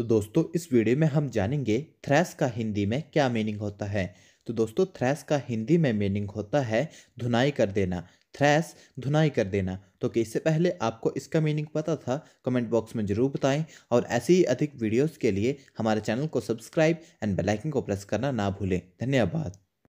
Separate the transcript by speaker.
Speaker 1: तो दोस्तों, इस वीडियो में हम जानेंगे थ्रैश का हिंदी में क्या मीनिंग होता है। तो दोस्तों थ्रैश का हिंदी में मीनिंग होता है धुनाई कर देना। थ्रैश धुनाई कर देना। तो कि इससे पहले आपको इसका मीनिंग पता था कमेंट बॉक्स में ज़रूर बताएँ और ऐसी ही अधिक वीडियोस के लिए हमारे चैनल को सब्सक्राइब एंड बेल आइकन को प्रेस करना ना भूलें। धन्यवाद।